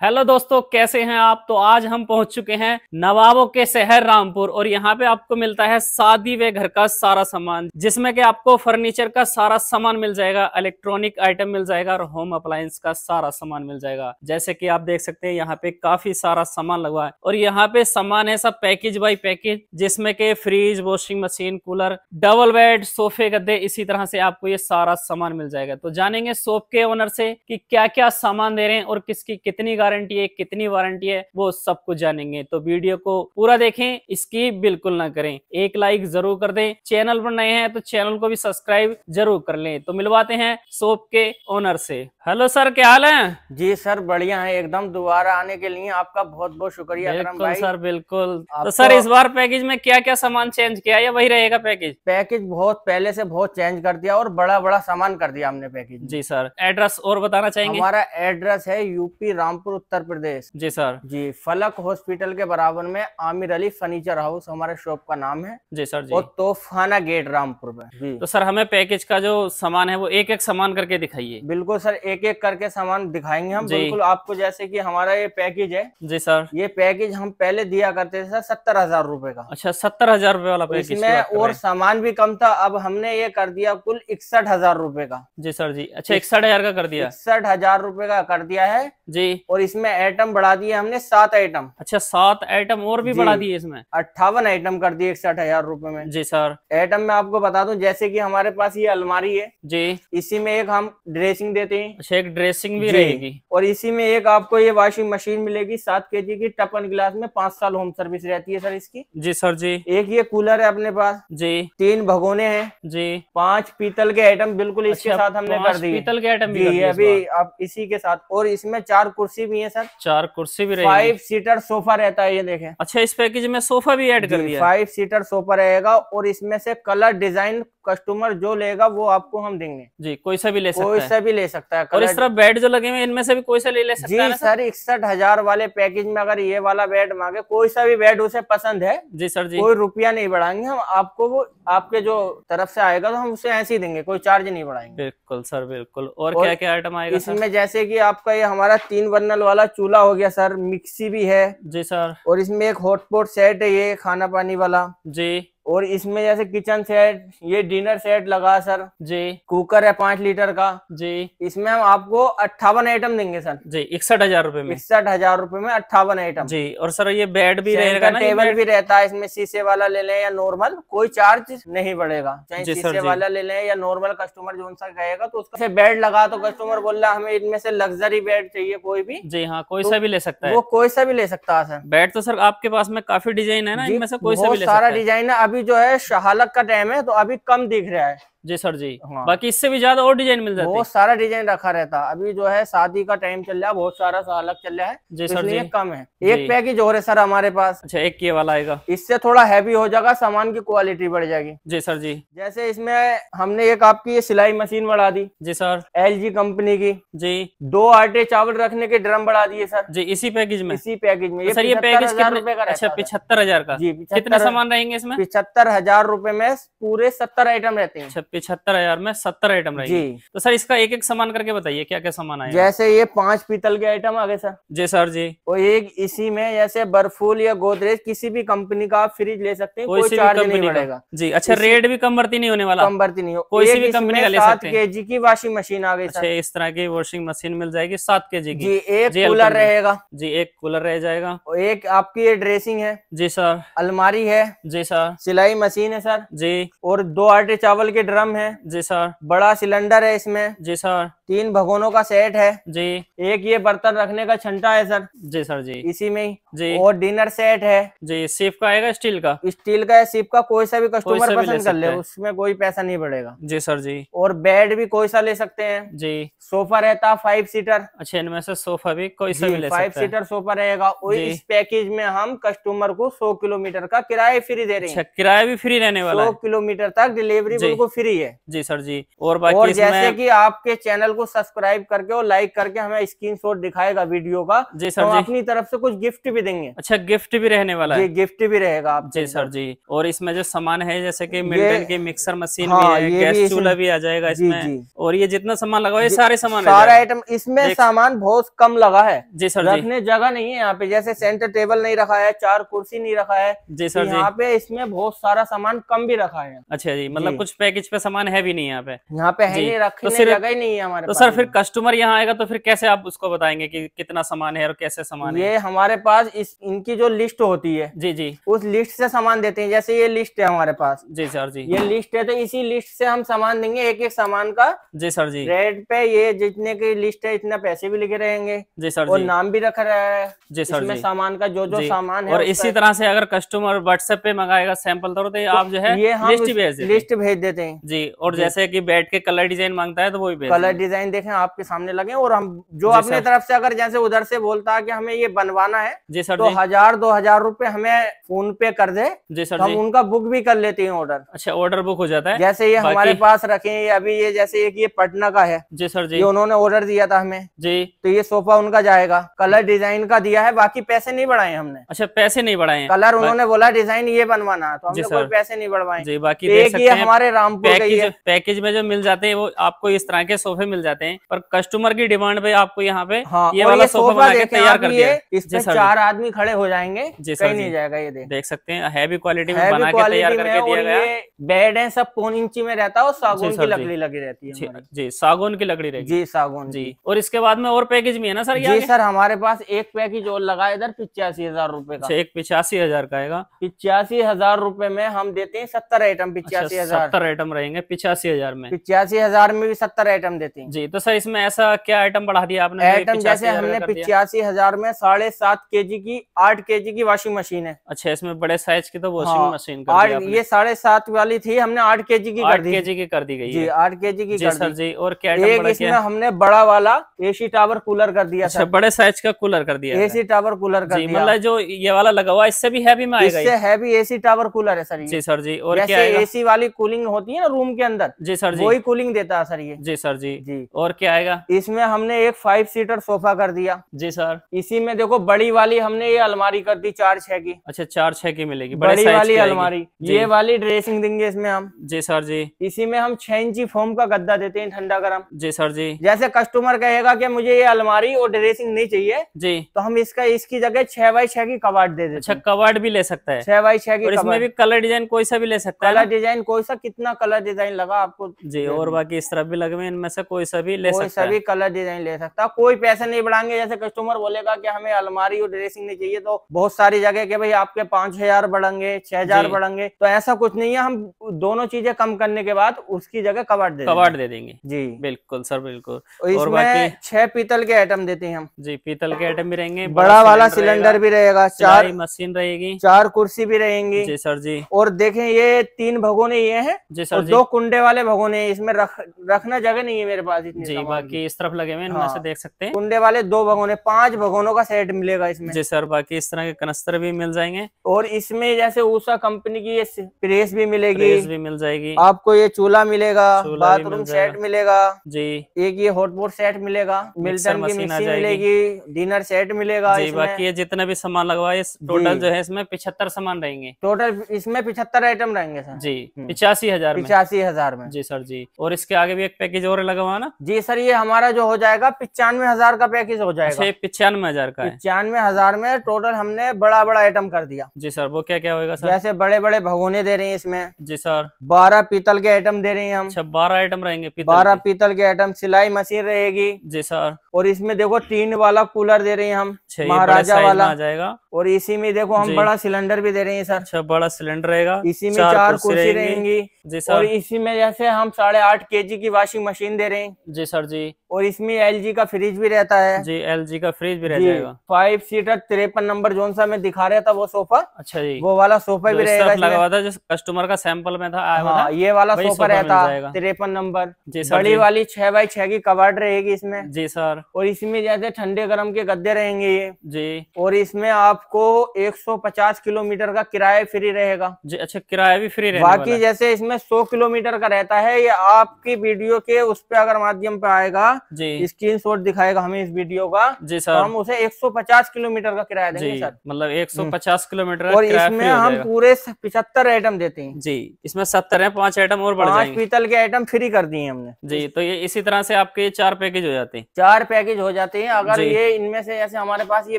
Hello दोस्तों, कैसे हैं आप? तो आज हम पहुँच चुके हैं नवाबों के शहर रामपुर और यहाँ पे आपको मिलता है शादी व घर का सारा सामान, जिसमें कि आपको फर्नीचर का सारा सामान मिल जाएगा इलेक्ट्रॉनिक आइटम मिल जाएगा और होम अप्लायंस का सारा सामान मिल जाएगा। जैसे कि आप देख सकते हैं, यहाँ पे काफ़ी सारा सामान लगा है और यहाँ पे सामान है सब पैकेज बाई पैकेज जिसमें के fridge washing machine cooler double bed सोफे, गद्दे, इसी तरह से आपको ये सारा सामान मिल जाएगा। तो जानेंगे शॉप के ओनर से की क्या क्या सामान दे रहे हैं और किसकी कितनी गारंटी है कितनी वारंटी है वो सब कुछ जानेंगे। तो वीडियो को पूरा देखें इसकी बिल्कुल ना करें। एक लाइक ज़रूर कर दें। चैनल पर नए हैं तो चैनल को भी सब्सक्राइब ज़रूर कर लें। तो मिलवाते हैं शॉप के ओनर से। हेलो सर क्या हाल है? जी सर बढ़िया है। एकदम दोबारा आने के लिए आपका बहुत बहुत शुक्रिया बिल्कुल भाई। सर बिल्कुल। तो सर इस बार पैकेज में क्या क्या सामान चेंज किया या वही रहेगा पैकेज पैकेज बहुत पहले से बहुत चेंज कर दिया और बड़ा बड़ा सामान कर दिया हमने पैकेज जी सर एड्रेस और बताना चाहेंगे? हमारा एड्रेस है यूपी रामपुर उत्तर प्रदेश। जी सर। जी फलक हॉस्पिटल के बराबर में आमिर अली फर्नीचर हाउस हमारे शॉप का नाम है। जी सर जी। और तोफखाना गेट रामपुर में। जी। तो सर हमें पैकेज का जो सामान है वो एक एक सामान करके दिखाइए। बिल्कुल सर एक एक करके सामान दिखाएँगे हम। बिल्कुल आपको जैसे की हमारा ये पैकेज है। जी सर। ये पैकेज हम पहले दिया करते थे सर सत्तर हज़ार रूपए का। अच्छा सत्तर हज़ार रुपए वाला पैकेज इसमें और सामान भी कम था अब हमने ये कर दिया कुल इकसठ हज़ार रूपए का। जी सर जी। अच्छा इकसठ हज़ार का कर दिया। इकसठ हज़ार रूपए का कर दिया है। जी। और इसमें आइटम बढ़ा दिए हमने सात आइटम अच्छा सात आइटम और भी। बढ़ा दिए इसमें? अट्ठावन आइटम कर दिए इकसठ हज़ार रूपए में। जी सर। आइटम में आपको बता दूँ जैसे कि हमारे पास ये अलमारी है जी। इसी में एक हम ड्रेसिंग देते हैं। अच्छा एक ड्रेसिंग भी रहेगी। और इसी में एक आपको ये वॉशिंग मशीन मिलेगी सात केजी की टपन गिलास में पाँच साल होम सर्विस रहती है सर इसकी। जी सर जी। एक ये कूलर है अपने पास। जी। तीन भगोने हैं। जी। पाँच पीतल के आइटम बिल्कुल इसके अच्छा, साथ हमने कर दिए। पीतल के आइटम भी अभी आप इसी के साथ। और इसमें चार कुर्सी भी है सर। चार कुर्सी भी रहेगी। फाइव सीटर सोफा रहता है ये देखें। अच्छा इस पैकेज में सोफा भी ऐड कर दिया फाइव सीटर सोफा रहेगा और इसमें से कलर डिज़ाइन कस्टमर जो लेगा वो आपको हम देंगे। जी कोई सा भी ले कोई सकता है। सा भी ले सकता है और इस तरह बेड जो लगे हुए इनमें से भी कोई सा ले ले सकता जी ना सर? इकसठ हज़ार वाले पैकेज में अगर ये वाला बेड मांगे कोई सा भी बेड उसे पसंद है जी सर जी। कोई रुपया नहीं बढ़ाएँगे हम आपको वो आपके जो तरफ़ से आएगा तो हम उसे ऐसे ही देंगे कोई चार्ज नहीं बढ़ाएँगे। बिल्कुल सर बिल्कुल। और क्या क्या आइटम आएगा इसमें जैसे की आपका ये हमारा तीन बर्नल वाला चूल्हा हो गया सर मिक्सी भी है। जी सर। और इसमें एक हॉटपॉट सेट है ये खाना पानी वाला। जी। और इसमें जैसे किचन सेट ये डिनर सेट लगा सर। जी। कुकर है पाँच लीटर का। जी। इसमें हम आपको अट्ठावन आइटम देंगे सर। जी इकसठ हज़ार रूपए में। इकसठ हज़ार रूपए में अट्ठावन आइटम जी और सर ये बेड भी रहेगा ना टेबल भी रहता है इसमें शीशे वाला ले लें या नॉर्मल कोई चार्ज नहीं बढ़ेगा। चाहे शीशे वाला ले लें या नॉर्मल कस्टमर जो सा कहेगा तो उसका बेड लगा तो कस्टमर बोल रहा है हमें इनमें से लग्जरी बेड चाहिए कोई भी। जी हाँ कोई तो सा भी ले सकता है। वो कोई सा भी ले सकता है सर। बेड तो सर आपके पास में काफ़ी डिज़ाइन है ना इनमें से कोई सा भी सारा डिज़ाइन है। अभी जो है शहालक का टाइम है तो अभी कम दिख रहा है। जी सर जी। हाँ। बाकी इससे भी ज़्यादा और डिज़ाइन मिल जाते। है बहुत सारा डिज़ाइन रखा रहता। है अभी जो है शादी का टाइम चल रहा है बहुत सारा अलग चल रहा है जी सर जी। कम है। एक पैकेज और है सर हमारे पास। अच्छा एक ये वाला आएगा। इससे थोड़ा हैवी हो जाएगा सामान की क्वालिटी बढ़ जाएगी। जी सर जी। जैसे इसमें हमने एक आपकी ये सिलाई मशीन बढ़ा दी। जी सर। एलजी कंपनी की। जी। दो आटे चावल रखने के ड्रम बढ़ा दिए सर। जी इसी पैकेज में। इसी पैकेज में। सर ये पैकेज कितने का अच्छा पिछहत्तर हज़ार का। जी कितने सामान रहेंगे इसमें? पिछहत्तर हज़ार रूपए में पूरे सत्तर आइटम रहते हैं। अच्छा पिछहत्तर हज़ार में सत्तर आइटम रहेंगे। तो सर इसका एक एक सामान करके बताइए क्या क्या सामान आया जैसे ये पाँच पीतल के आइटम आ गए सर। जी सर जी। और एक इसी में जैसे बर्फूल या गोदरेज किसी भी कंपनी का आप फ्रिज ले सकते हैं कोई चार्ज नहीं का। जी अच्छा रेट भी कम बढ़ती नहीं होने वाला? कम बढ़ती नहीं हो। कोई भी कंपनी का ले सकते हैं। केजी की वॉशिंग मशीन आ गई अच्छा इस तरह की वॉशिंग मशीन मिल जाएगी सात के। जी की एक कूलर रहेगा। जी एक कूलर रह जाएगा। और एक आपकी ये ड्रेसिंग है। जी सर। अलमारी है। जी सर। सिलाई मशीन है सर। जी। और दो आटे चावल के ड्रम है जी सर बड़ा सिलेंडर है इसमें। जी सर तीन भगोनों का सेट है। जी। एक ये बर्तन रखने का छंटा है सर। जी सर जी। इसी में ही। जी। और डिनर सेट है। जी सेफ़ का आएगा स्टील का? स्टील का है सिप का कोई सा भी कस्टमर पसंद कर ले उसमें कोई पैसा नहीं बढ़ेगा जी सर जी। और बेड भी कोई सा ले सकते हैं। जी। सोफा रहता फाइव सीटर। अच्छा इनमें से सोफा भी कोई सा भी ले फाइव सीटर सोफा रहेगा। और इस पैकेज में हम कस्टमर को सौ किलोमीटर का किराया फ्री दे रहे अच्छा हैं किराया भी फ्री रहने वाला सौ किलोमीटर तक डिलीवरी। बिल्कुल फ्री है। जी सर जी। और बाकी जैसे की आपके चैनल को सब्सक्राइब करके और लाइक करके हमें स्क्रीनशॉट दिखाएगा वीडियो का। जी तो सर हम जी। अपनी तरफ़ से कुछ गिफ्ट भी देंगे। अच्छा गिफ्ट भी रहने वाला है। गिफ्ट भी रहेगा आप जी सर जी। और इसमें जो सामान है जैसे कि मिल्टन की मिक्सर मशीन हाँ, भी है गैस चूल्हा भी आ जाएगा इसमें। और ये जितना सामान लगा ये सारे सामान सारा आइटम इसमें सामान बहुत कम लगा है। जी सर रखने जगह नहीं है यहाँ पे जैसे सेंटर टेबल नहीं रखा है चार कुर्सी नहीं रखा है जी सर जी। यहाँ पे इसमें बहुत सारा सामान कम भी रखा है। अच्छा जी मतलब। कुछ पैकेज पे सामान है भी नहीं यहाँ पे। यहाँ पे है नहीं तो रखने जगह ही नहीं है हमारे तो सर फिर कस्टमर यहाँ आएगा तो फिर कैसे आप उसको बताएँगे कि कितना सामान है और कैसे सामान है? ये हमारे पास इस इनकी जो लिस्ट होती है जी जी। उस लिस्ट से सामान देते हैं जैसे ये लिस्ट है हमारे पास। जी सर जी। ये लिस्ट है तो इसी लिस्ट से हम सामान देंगे एक एक सामान का जी सर जी। रेट पे ये जितने की लिस्ट है इतना पैसे भी लिखे रहेंगे। जी सर और नाम भी रखा रहा है। जी सर इसमें सामान का जो जो। सामान है और इसी तरह से अगर कस्टमर व्हाट्सएप पे मंगाएगा सैंपल तो तो आप जो है ये लिस्ट भेज देते हैं। हैं। जी और जैसे की बैठ के कलर डिज़ाइन माँगता है तो वो भी कलर देंगे। डिज़ाइन देखें आपके सामने लगे और हम जो अपने तरफ़ से अगर जैसे उधर से बोलता है कि हमें ये बनवाना है जी सर तो जी। हज़ार दो हज़ार रूपए हमें फ़ोन पे कर दे। जी सर तो हम जी। उनका बुक भी कर लेते हैं ऑर्डर अच्छा ऑर्डर बुक हो जाता है। जैसे ये हमारे पास रखे ये अभी ये जैसे एक ये पटना का है। जी सर जी। ये उन्होंने ऑर्डर दिया था हमें। जी। तो ये सोफा उनका जाएगा। कलर डिज़ाइन का दिया है बाकी पैसे नहीं बढ़ाए हमने। अच्छा पैसे नहीं बढ़ाए कलर उन्होंने बोला डिज़ाइन ये बनवाना तो हमने कोई पैसे नहीं बढ़वाए। बाकी तो हमारे रामपुर पैकेज में जो मिल जाते हैं वो आपको इस तरह के सोफे मिल जाते हैं। पर कस्टमर की डिमांड पे आपको यहाँ पे हाँ ये वाला सोफा बना के तैयार कर दिया इस पे चार आदमी खड़े हो जाएँगे कहीं नहीं जाएगा ये देख। सकते हैं हैवी क्वालिटी में बना के तैयार करके दिया गया। बेड है सब पौन इंची में रहता है और सागौन की लकड़ी लगी रहती है जी, सागौन की लकड़ी रहेगी। जी सागौन जी। और इसके बाद में और पैकेज भी है ना सर जी सर हमारे पास एक पैकेज और लगा इधर पिचासी हज़ार रूपए का। अच्छा एक पिचासी हज़ार का आएगा। पिचासी हज़ार रूपए में हम देते हैं सत्तर आइटम पिचासी अच्छा हज़ार। सत्तर आइटम रहेंगे पिचासी हज़ार में। पिचासी हज़ार में भी सत्तर आइटम देते हैं। जी तो सर इसमें ऐसा क्या आइटम बढ़ा दिया आपने? आइटम जैसे हमने? पिचासी हज़ार में साढ़े सात के जी की आठ के जी की वॉशिंग मशीन है। अच्छा इसमें बड़े साइज़ की तो वॉशिंग हाँ, मशीन कर दी ये साढ़े सात वाली थी हमने आठ के जी की कर आठ दी। के की कर दी गई जी आठ के जी की सर जी और क्या एक इसमें हमने बड़ा वाला एसी टावर कूलर कर दिया अच्छा बड़े साइज़ का कूलर कर दिया। एसी टावर कूलर कर दिया। मतलब जो ये वाला लगा हुआ इससे भी हैवी में आएगा इससे हैवी एसी टावर कूलर है सर जी सर जी और क्या आएगा एसी वाली कूलिंग होती है ना रूम के अंदर जी सर जी। वही कूलिंग देता है सर ये। जी सर जी। जी। जी और क्या आएगा? इसमें हमने एक फाइव सीटर सोफा कर दिया। जी सर इसी में देखो बड़ी वाली हमने ये अलमारी कर दी चार छह की। अच्छा चार छह की मिलेगी बड़े वाली अलमारी। ये वाली ड्रेसिंग देंगे इसमें हम। जी सर जी। इसी में हम छह इंची फोम का गद्दा देते हैं ठंडा गर्म। जी सर जी। जैसे कस्टमर कहेगा कि मुझे ये अलमारी और ड्रेसिंग नहीं चाहिए जी। तो हम इसका इसकी जगह छह बाई छह की कबाड़ दे देते अच्छा कवर्ड भी ले सकता है। छह बाई छह की इसमें भी कलर डिज़ाइन कोई सा भी ले सकता है कलर डिज़ाइन कोई सा कितना कलर डिज़ाइन लगा आपको। जी और बाकी इस तरफ़ भी लगे हुए इनमें से कोई सा भी ले कोई सकता सभी कलर डिज़ाइन ले सकता है। कोई पैसे नहीं बढ़ाएँगे जैसे कस्टमर बोलेगा कि हमें अलमारी और ड्रेसिंग नहीं चाहिए तो बहुत सारी जगह के भाई आपके पाँच हज़ार बढ़ेंगे छह हज़ार बढ़ेंगे तो ऐसा कुछ नहीं है। हम दोनों चीज़ें कम करने के बाद उसकी जगह कबाड़ दे देंगे। दे देंगे। जी। बिल्कुल सर बिल्कुल। और बाकी छह पीतल के आइटम देते हैं हम। जी पीतल के आइटम भी रहेंगे बड़ा वाला सिलेंडर भी रहेगा चार चार मशीन रहेगी। चार कुर्सी भी रहेंगी। जी सर जी। और देखे ये तीन भगोने ये है जी सर दो कुंडे वाले भगोने इसमें रखना जगह नहीं है मेरे पास। जी बाकी इस तरफ़ लगे हुए हैं, इनमें हाँ। से देख सकते हैं। कुंडे वाले दो भगोने पाँच भगोनों का सेट मिलेगा इसमें। जी सर बाकी इस तरह के कनस्तर भी मिल जाएँगे। और इसमें जैसे उषा कंपनी की ये प्रेस भी मिलेगी। प्रेस भी मिल जाएगी। आपको ये चूल्हा मिलेगा बाथरूम सेट मिलेगा। जी। एक ये हॉट पॉट सेट मिलेगा मिल्टन की मशीन। मिलेगी डिनर सेट मिलेगा जी बाकी ये जितना भी सामान लगवा है टोटल जो। है इसमें पिछहत्तर सामान रहेंगे। टोटल इसमें पिछहत्तर आइटम रहेंगे सर। जी हम्म। पिचासी हज़ार में। पिचासी हज़ार में। जी सर जी। और इसके आगे भी एक पैकेज और लगा हुआ है ना जी सर ये हमारा जो हो जाएगा पिचानवे हज़ार का पैकेज हो अच्छा जाएगा ये पिचानवे हज़ार का पिचानवे हज़ार में टोटल हमने बड़ा बड़ा आइटम कर दिया। जी सर वो क्या क्या होगा सर? जैसे बड़े बड़े भगोने दे रहे हैं इसमें। जी सर। बारह पीतल के आइटम दे रहे हैं हम। अच्छा बारह आइटम रहेंगे बारह पीतल के आइटम सिलाई मशीन रहेगी। जी सर। और इसमें देखो तीन वाला कूलर दे रहे हैं हम। अच्छा महाराजा वाला। आ जाएगा। और इसी में देखो हम बड़ा सिलेंडर भी दे रहे हैं सर। अच्छा बड़ा सिलेंडर रहेगा। इसी में चार कुर्सी रहेंगी। जी और इसी में जैसे हम साढ़े आठ के जी की वॉशिंग मशीन दे रहे हैं। जी सर जी। और इसमें एलजी का फ्रिज भी रहता है। जी एल का फ्रिज भी रह जाएगा। फाइव सीटर तिरपन नंबर जोन सा मैं दिखा रहा था वो सोफा अच्छा जी। वो वाला सोफा भी रहेगा लगा हुआ था जो कस्टमर का सैंपल में था आया हाँ ये वाला सोफा रहता। तिरपन नंबर जी सर बड़ी वाली छह बाई छह की कबाड़ रहेगी इसमें। जी सर। और इसमें जैसे ठंडे गर्म के गद्दे रहेंगे ये। जी। और इसमें आप आपको 150 किलोमीटर का किराया फ्री रहेगा। जी अच्छा किराया भी फ्री रहेगा बाकी जैसे इसमें 100 किलोमीटर का रहता है ये आपकी वीडियो के उस पे अगर माध्यम पे आएगा जी। स्क्रीन शॉट दिखाएगा हमें इस वीडियो का जी सर। तो हम उसे 150 किलोमीटर का किराया देंगे सर। मतलब 150 किलोमीटर और इसमें हम पूरे पिछहत्तर आइटम देते हैं। जी इसमें सत्तर है पाँच आइटम और बढ़ पाँच पीतल के आइटम फ्री कर दिए हमने। जी तो ये इसी तरह से आपके चार पैकेज हो जाते हैं। चार पैकेज हो जाते हैं। अगर ये इनमें से जैसे हमारे पास ये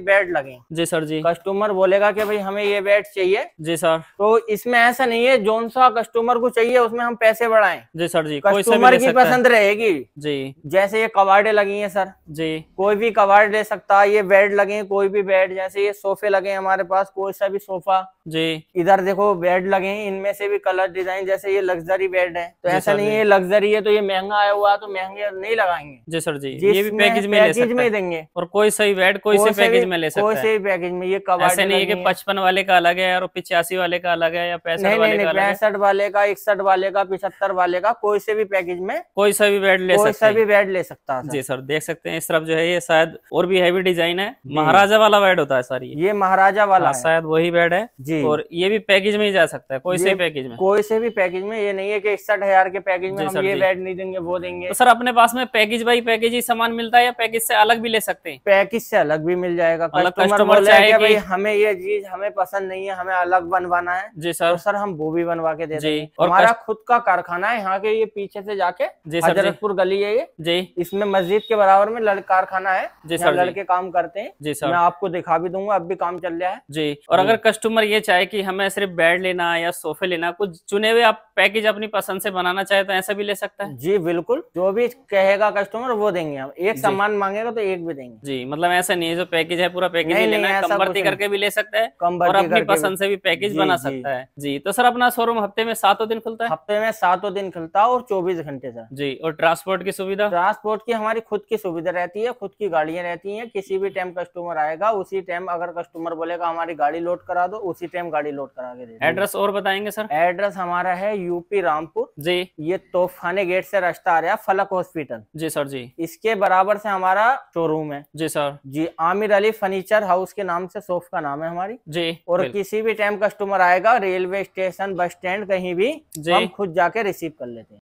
बेड लगे। जी सर जी। कस्टमर बोलेगा कि भाई हमें ये बेड चाहिए। जी सर। तो इसमें ऐसा नहीं है जोन सा कस्टमर को चाहिए उसमें हम पैसे बढ़ाएँ। जी सर जी कस्टमर की पसंद रहेगी। जी। जैसे ये कवाड़े लगी है सर। जी। कोई भी कवाड़ ले सकता है ये बेड लगे कोई भी बेड जैसे ये सोफे लगे हमारे पास कोई सा भी सोफा। जी। इधर देखो बेड लगे इनमें से भी कलर डिज़ाइन जैसे ये लग्जरी बेड है। तो ऐसा नहीं है लग्जरी है तो ये महँगा आया हुआ तो महँगे नहीं लगाएँगे। जी सर जी ये भी पैकेज में पैकेज में देंगे। और कोई सही बेड कोई से पैकेज में ले सकते कोई से पैकेज में ये कबाड़ ऐसे नहीं है कि पचपन वाले का अलग है और पिचासी वाले का अलग है या पैंसठ वाले का पैंसठ वाले का इकसठ वाले का पिछहत्तर वाले का कोई से भी पैकेज में कोई सा भी बेड ले कोई सा भी बेड ले सकता है जी सर देख सकते हैं इस तरफ़ जो है ये शायद और भी हैवी डिज़ाइन है। महाराजा वाला बेड होता है सर ये। महाराजा वाला हाँ, शायद वही बेड है जी। और ये भी पैकेज में ही जा सकता है कोई से पैकेज में। कोई से भी पैकेज में ये नहीं है की इकसठ हज़ार के पैकेज में हम ये बेड नहीं देंगे वो देंगे। तो सर अपने पास में पैकेज बाई पैकेज ही सामान मिलता है या पैकेज से अलग भी ले सकते हैं? पैकेज से अलग भी मिल जाएगा कस्टमर चाहे भाई हमें ये चीज़ हमें पसंद नहीं है हमें अलग बनवाना है। जी सर। तो सर हम वो भी बनवा के दे जी और हमारा खुद का कारखाना है यहाँ के ये पीछे से जाके हजरतपुर गली है ये। जी। इसमें मस्जिद के बराबर में कारखाना है जी सर लड़के काम करते हैं। जी सर। मैं आपको दिखा भी दूँगा अब भी काम चल रहा है। जी और अगर कस्टमर ये चाहे की हमें सिर्फ़ बेड लेना या सोफे लेना कुछ चुने हुए आप पैकेज अपनी पसंद से बनाना चाहे तो ऐसा भी ले सकता है? जी बिल्कुल। जो भी कहेगा कस्टमर वो देंगे हम। एक सामान मांगेगा तो एक भी देंगे। जी मतलब ऐसा नहीं है जो पैकेज है पूरा पैकेज लेना है भर्ती करके भी ले सकता है और अपनी पसंद से भी पैकेज बना सकता है। जी तो सर अपना शोरूम हफ़्ते में सातों दिन खुलता है? हफ़्ते में सातों दिन खुलता है और चौबीस घंटे सर। जी और ट्रांसपोर्ट की सुविधा? ट्रांसपोर्ट की हमारी खुद की सुविधा रहती है खुद की गाड़ियाँ रहती है। किसी भी टाइम कस्टमर आएगा उसी टाइम अगर कस्टमर बोलेगा हमारी गाड़ी लोड करा दो उसी टाइम गाड़ी लोड करा के एड्रेस और बताएँगे सर एड्रेस हमारा है यूपी रामपुर। जी। ये तोफखाने गेट से रास्ता आ रहा है फलक हॉस्पिटल जी सर जी। इसके बराबर से हमारा शोरूम है। जी सर जी आमिर अली फर्नीचर हाउस के नाम से शॉप का नाम है हमारी। जी और किसी भी टाइम कस्टमर आएगा रेलवे स्टेशन बस स्टैंड कहीं भी हम खुद जाके रिसीव कर लेते हैं।